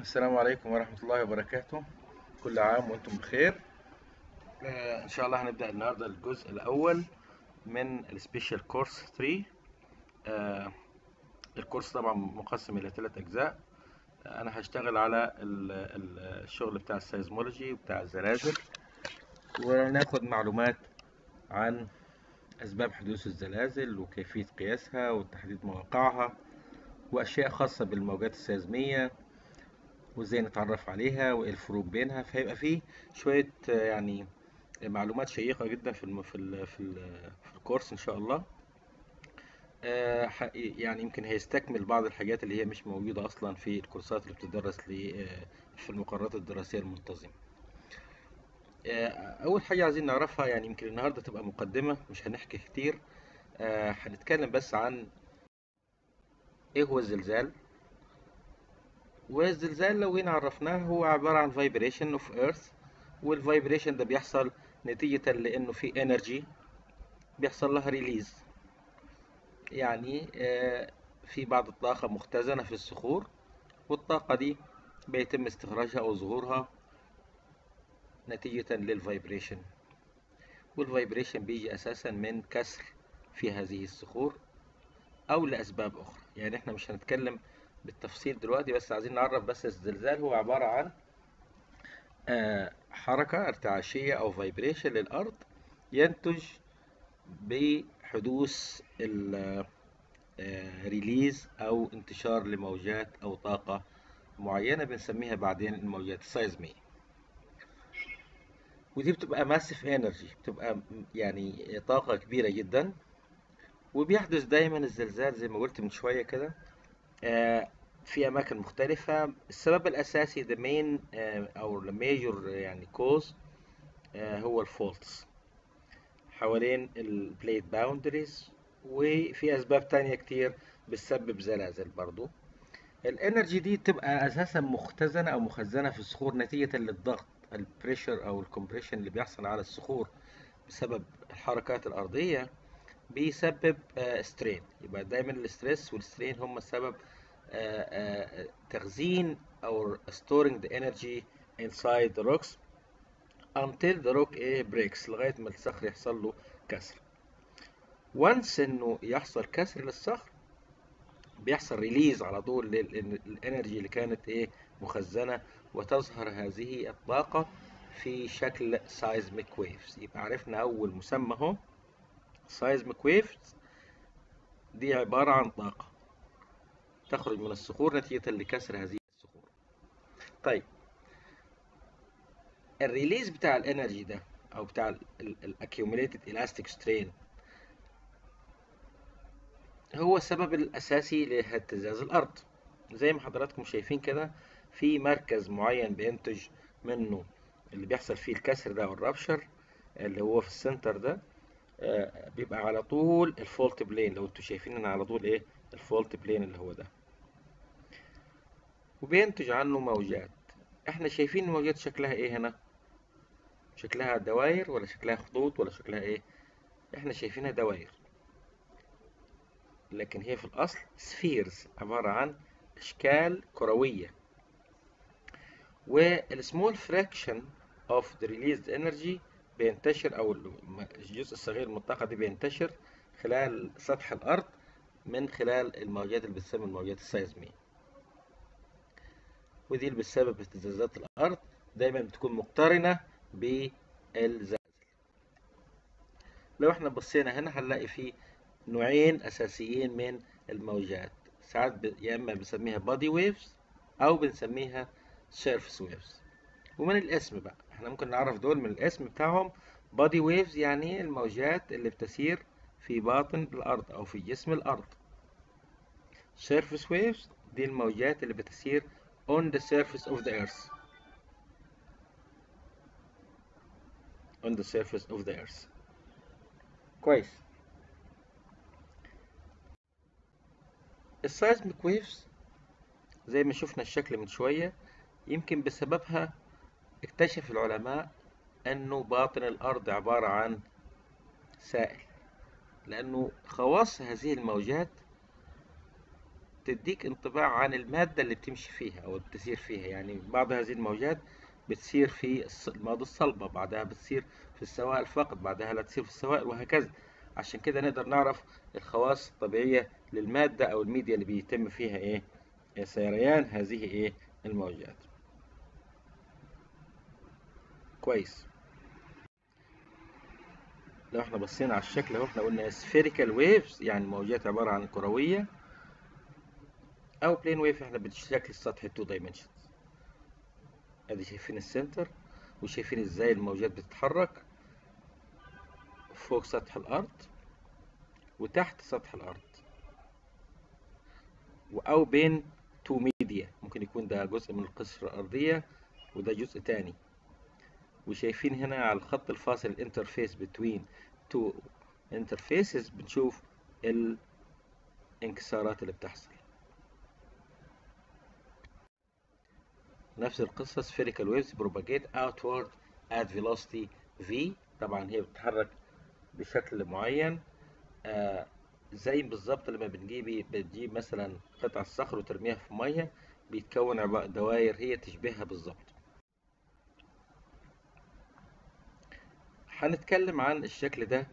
السلام عليكم ورحمة الله وبركاته. كل عام وأنتم بخير. آه، إن شاء الله هنبدأ النهاردة الجزء الأول من ال special course 3 آه، ال course طبعا مقسم إلى ثلاث أجزاء. آه، أنا هشتغل على ال- ال- الشغل بتاع ال seismology وبتاع الزلازل. وناخد معلومات عن أسباب حدوث الزلازل وكيفية قياسها وتحديد مواقعها وأشياء خاصة بالموجات السيزمية. وازاي نتعرف عليها وايه الفروق بينها فهيبقى فيه شوية يعني معلومات شيقة جدا في. في. في. في الكورس إن شاء الله آه، يعني يمكن هيستكمل بعض الحاجات اللي هي مش موجودة أصلا في الكورسات اللي بتدرس آه، في المقررات الدراسية المنتظمة آه، أول حاجة عايزين نعرفها يعني يمكن النهاردة تبقى مقدمة مش هنحكي كتير هنتكلم بس عن إيه هو الزلزال والزلزال لو جينا عرفناه هو عبارة عن vibration of earth وال vibration ده بيحصل نتيجة لأنه في energy بيحصل لها release يعني آه، في بعض الطاقة مختزنة في الصخور والطاقة دي بيتم استخراجها أو ظهورها نتيجة لل vibration وال vibration بيجي أساسا من كسر في هذه الصخور أو لأسباب أخرى. يعني إحنا مش هنتكلم بالتفصيل دلوقتي بس عايزين نعرف بس الزلزال هو عبارة عن آه، حركة ارتعاشية أو vibration للأرض ينتج بحدوث ال release أو انتشار لموجات أو طاقة معينة بنسميها بعدين الموجات السيزمية ودي بتبقى massive energy بتبقى يعني طاقة كبيرة جدا وبيحدث دايما الزلزال زي ما قلت من شوية كده. آه، في أماكن مختلفة. السبب الأساسي the main آه، أو the major يعني cause آه، هو ال faults حوالين ال plate boundaries وفي أسباب تانية كتير بتسبب زلازل برضو. ال energy دي تبقى أساسا مختزنة أو مخزنة في الصخور نتيجة للضغط ال pressure أو ال compression اللي بيحصل على الصخور بسبب الحركات الأرضية. بيسبب strain يبقى دايما ال stress وال strain هم السبب آه، آه، تخزين أو storing the energy inside the rocks until the rock إيه breaks لغاية ما الصخر يحصل له كسر. Once إنه يحصل كسر للصخر بيحصل release على طول لل energy اللي كانت إيه مخزنة وتظهر هذه الطاقة في شكل seismic waves. يبقى عرفنا أول مسمى أهو. Seismic waves دي عبارة عن طاقة تخرج من الصخور نتيجة لكسر هذه الصخور. طيب ال release بتاع ال energy ده أو بتاع ال accumulated elastic strain هو السبب الأساسي لاهتزاز الأرض. زي ما حضراتكم شايفين كده في مركز معين بينتج منه اللي بيحصل فيه الكسر ده أو اللي هو في ال center ده. بيبقى على طول ال fault plane لو أنتوا شايفين إن على طول إيه؟ ال fault plane اللي هو ده. وبينتج عنه موجات. إحنا شايفين الموجات شكلها إيه هنا؟ شكلها دواير ولا شكلها خطوط ولا شكلها إيه؟ إحنا شايفينها دواير لكن هي في الأصل spheres عبارة عن أشكال كروية. والسمول fraction of the released energy بينتشر أو الجزء الصغير من الطاقة دي بينتشر خلال سطح الأرض من خلال الموجات اللي بتسمى الموجات السيزمية. ودي اللي بتسبب اهتزازات الأرض دايما بتكون مقترنة بالزلزال. لو إحنا بصينا هنا هنلاقي في نوعين أساسيين من الموجات. ساعات ب... يا إما بنسميها body waves أو بنسميها surface waves. ومن الاسم بقى. إحنا ممكن نعرف دول من الاسم بتاعهم. body waves يعني الموجات اللي بتسير في باطن الأرض أو في جسم الأرض. surface waves دي الموجات اللي بتسير on the surface of the earth. on the surface of the earth. كويس. ال seismic waves زي ما شفنا الشكل من شوية يمكن بسببها اكتشف العلماء أنه باطن الأرض عبارة عن سائل لأنه خواص هذه الموجات وبتديك انطباع عن المادة اللي بتمشي فيها أو بتسير فيها. يعني بعض هذه الموجات بتسير في المواد الصلبة بعضها بتسير في السوائل فقط بعضها لا تسير في السوائل وهكذا. عشان كده نقدر نعرف الخواص الطبيعية للمادة أو الميديا اللي بيتم فيها إيه سريان هذه إيه؟ الموجات. كويس. لو إحنا بصينا على الشكل اهو إحنا قلنا spherical waves يعني موجات عبارة عن كروية. أو plane wave إحنا بشكل السطح 2 dimensions. أدي شايفين ال center وشايفين إزاي الموجات بتتحرك. فوق سطح الأرض وتحت سطح الأرض. و- أو بين two media ممكن يكون ده جزء من القشرة الأرضية وده جزء تاني. وشايفين هنا على الخط الفاصل ال interface between two interfaces بنشوف الانكسارات اللي بتحصل. نفس القصة spherical waves propagate outward at velocity v. طبعا هي بتتحرك بشكل معين. آه زي بالظبط لما بنجيب بتجيب مثلا قطع الصخر وترميها في مية بيتكون دوائر هي تشبهها بالظبط. هنتكلم عن الشكل ده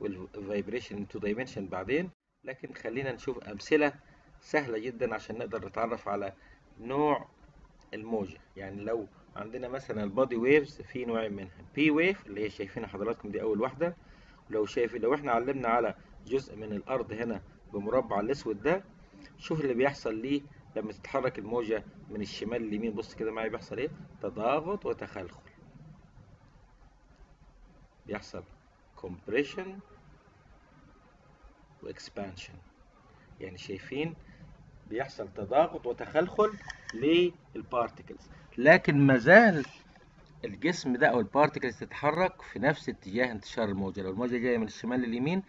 وال vibration two dimension بعدين لكن خلينا نشوف أمثلة سهلة جدا عشان نقدر نتعرف على نوع الموجة. يعني لو عندنا مثلا ال body waves في نوعين منها. P wave اللي هي شايفينها حضراتكم دي أول واحدة. لو شايف لو إحنا علمنا على جزء من الأرض هنا بمربع الأسود ده شوف اللي بيحصل ليه لما تتحرك الموجة من الشمال لليمين. بص كده معايا بيحصل إيه؟ تضاغط وتخلخل. بيحصل compression و expansion يعني شايفين بيحصل تضاغط وتخلخل لل particles لكن مازال الجسم ده أو ال particles تتحرك في نفس اتجاه انتشار الموجة. لو الموجة جاية من الشمال لليمين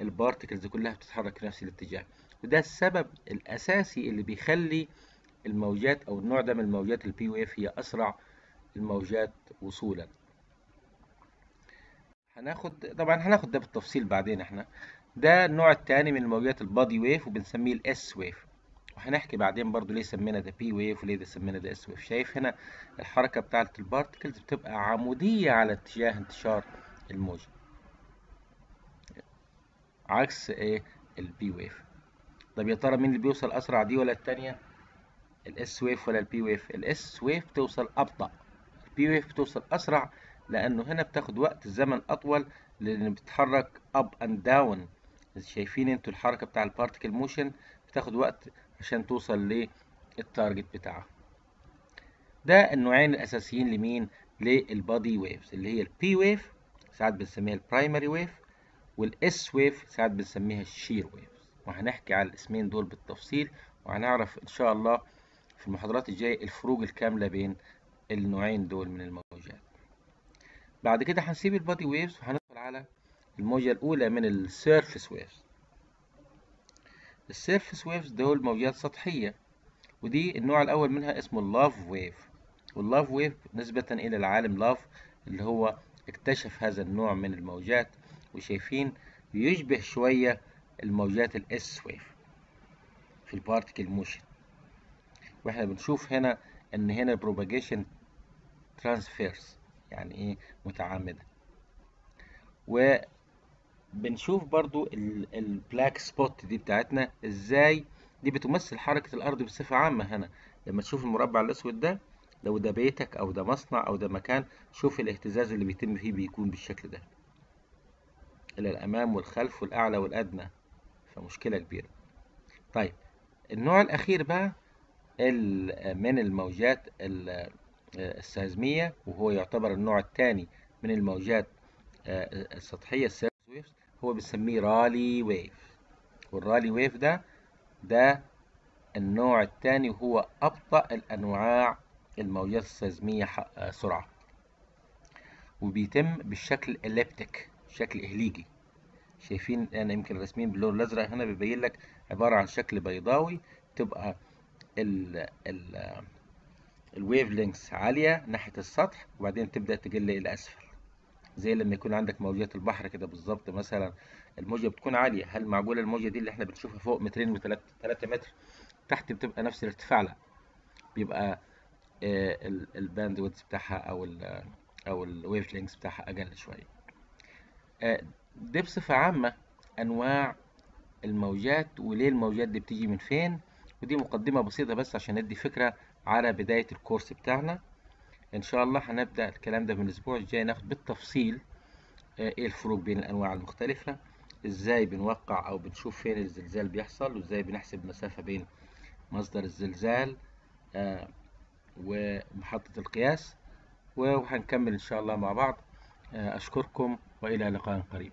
ال particles كلها بتتحرك في نفس الاتجاه. وده السبب الأساسي اللي بيخلي الموجات أو النوع ده من الموجات ال P wave هي أسرع الموجات وصولا. هناخد طبعا هناخد ده بالتفصيل بعدين إحنا. ده النوع الثاني من الموجات ال body wave وبنسميه ال S wave. وهنحكي بعدين برضو ليه سمينا ده P wave وليه ده سمينا ده S wave. شايف هنا الحركة بتاعة ال particles بتبقى عمودية على اتجاه انتشار الموجة. عكس إيه؟ ال P wave. طب يا ترى مين اللي بيوصل أسرع دي ولا التانية؟ ال S wave ولا ال P wave؟ ال S wave توصل أبطأ. ال P wave بتوصل أسرع لأنه هنا بتاخد وقت الزمن أطول لأن بتتحرك up and down شايفين أنتوا الحركة بتاع ال particle motion بتاخد وقت عشان توصل لل target بتاعها. ده النوعين الأساسيين لمين؟ لل body waves اللي هي ال P wave ساعات بنسميها ال primary wave وال S wave ساعات بنسميها ال shear waves وهنحكي على الاسمين دول بالتفصيل وهنعرف إن شاء الله في المحاضرات الجاية الفروق الكاملة بين النوعين دول من الموجات. بعد كده هنسيب ال body waves وهندخل على الموجة الأولى من ال surface waves ال surface waves دول موجات سطحية ودي النوع الأول منها اسمه ال Love wave وال Love wave نسبة إلى العالم لاف اللي هو اكتشف هذا النوع من الموجات وشايفين بيشبه شوية الموجات ال S wave في ال particle motion وإحنا بنشوف هنا إن هنا ال propagation transverse يعني إيه متعامدة وبنشوف برضو ال black spot دي بتاعتنا إزاي دي بتمثل حركة الأرض بصفة عامة هنا. لما تشوف المربع الأسود ده لو ده بيتك أو ده مصنع أو ده مكان شوف الاهتزاز اللي بيتم فيه بيكون بالشكل ده. إلى الأمام والخلف والأعلى والأدنى. فمشكلة كبيرة. طيب النوع الأخير بقى من الموجات السيزمية وهو يعتبر النوع الثاني من الموجات السطحية ال surface waves. هو بنسميه Rayleigh wave. وال Rayleigh wave ده ده النوع الثاني وهو أبطأ الأنواع الموجات السيزمية سرعة. وبيتم بالشكل ال elliptic شكل إهليجي. شايفين أنا يمكن رسمين باللون الأزرق. هنا بيبين لك عبارة عن شكل بيضاوي تبقى ال ال ال wavelengths عالية ناحية السطح وبعدين تبدأ تقل إلى أسفل. زي لما يكون عندك موجات البحر كده بالظبط مثلا الموجة بتكون عالية. هل معقولة الموجة دي اللي إحنا بنشوفها فوق مترين وثلاثة متر؟ تحت بتبقى نفس الارتفاع لا بيبقى ال bandwidth بتاعها أو ال أو ال wavelengths بتاعها أقل شوية. آه، دي بصفة عامة أنواع الموجات وليه الموجات دي بتيجي من فين؟ ودي مقدمة بسيطة بس عشان ندي فكرة على بداية ال course بتاعنا. إن شاء الله هنبدأ الكلام ده من الأسبوع الجاي. ناخد بالتفصيل آه، إيه الفروق بين الأنواع المختلفة؟ إزاي بنوقع أو بنشوف فين الزلزال بيحصل؟ وإزاي بنحسب مسافة بين مصدر الزلزال آه، ومحطة القياس؟ وهنكمل إن شاء الله مع بعض. آه، أشكركم وإلى لقاء قريب.